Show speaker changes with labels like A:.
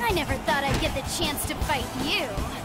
A: I never thought I'd get the chance to fight you.